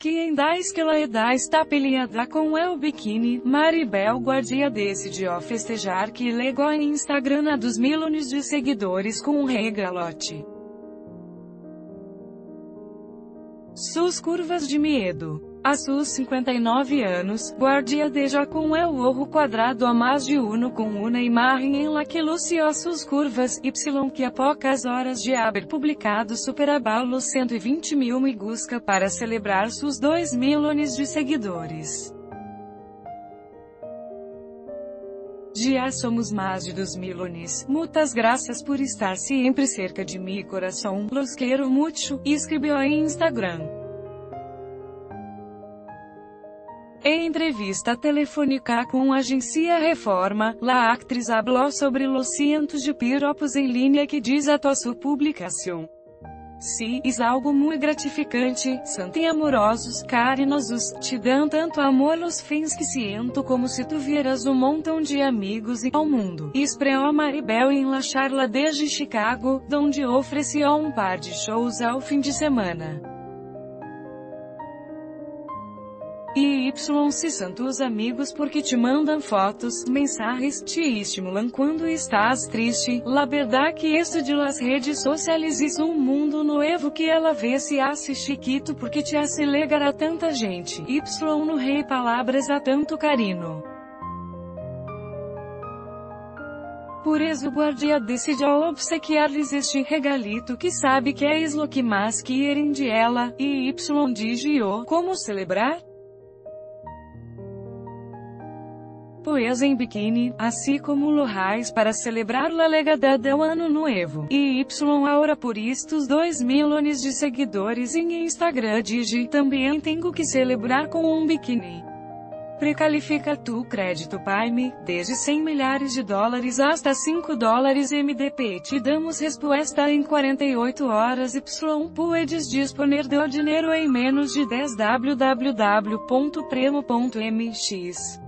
Que em dais que ela está peleada com el biquíni, Maribel Guardia decidiu festejar que legou em Instagram a dos milhões de seguidores com um regalote. Suas curvas de medo. A seus 59 anos, Guardia deja com el orro quadrado a mais de uno com una imagen em la que suas curvas, y que a poucas horas de haber publicado superaba los 120 mil me gusta para celebrar seus 2 milhões de seguidores. Já somos mais de 2 milhões. Muitas graças por estar sempre cerca de mi coração. Los quero mucho, escreveu em Instagram. Em entrevista telefônica com a agência Reforma, a atriz falou sobre os cientos de piropos em linha que diz a sua publicação. Se, é algo muito gratificante, santo e amorosos, carinhosos, te dão tanto amor os fins que siento como se tu vieras um montão de amigos e ao mundo. Espreou Maribel em La Charla desde Chicago, onde ofereceu um par de shows ao fim de semana. Se santos amigos porque te mandam fotos, mensagens, te estimulam quando estás triste. La verdad que isso de las redes sociais é um mundo novo que ela vê se hace chiquito porque te acelegará tanta gente. Y no rei palavras a tanto carinho. Por isso guardia decidiu obsequiar-lhes este regalito que sabe que é lo que mais querem de ela, e Y digiou, como celebrar? Pois em biquíni, assim como Lohais para celebrar la legada del ano novo. E Y ahora por estes 2 milhões de seguidores em Instagram digi, também tenho que celebrar com um biquíni. Precalifica tu crédito Paime, desde 100 milhares de dólares hasta 5 dólares MDP. Te damos resposta em 48 horas y puedes disponer do dinheiro em menos de 10 www.premo.mx.